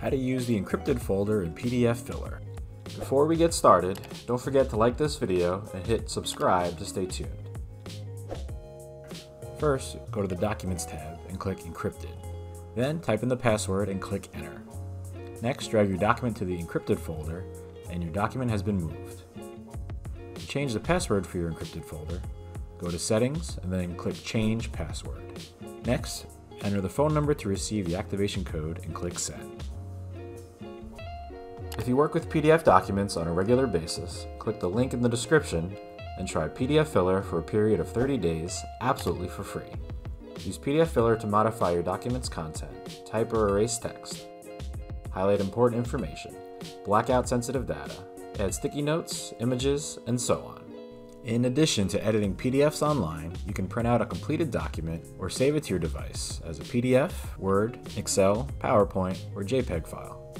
how to use the encrypted folder in PDF Filler. Before we get started, don't forget to like this video and hit subscribe to stay tuned. First, go to the Documents tab and click Encrypted. Then type in the password and click Enter. Next, drag your document to the encrypted folder and your document has been moved. To change the password for your encrypted folder, go to Settings and then click Change Password. Next, enter the phone number to receive the activation code and click Send. If you work with PDF documents on a regular basis, click the link in the description and try PDF Filler for a period of 30 days absolutely for free. Use PDF Filler to modify your document's content, type or erase text, highlight important information, black out sensitive data, add sticky notes, images, and so on. In addition to editing PDFs online, you can print out a completed document or save it to your device as a PDF, Word, Excel, PowerPoint, or JPEG file.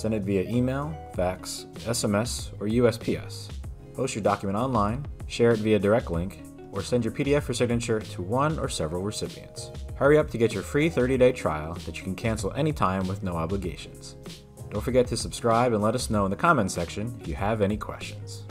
Send it via email, fax, SMS, or USPS. Post your document online, share it via direct link, or send your PDF for signature to one or several recipients. Hurry up to get your free 30 day trial that you can cancel anytime with no obligations. Don't forget to subscribe and let us know in the comments section if you have any questions.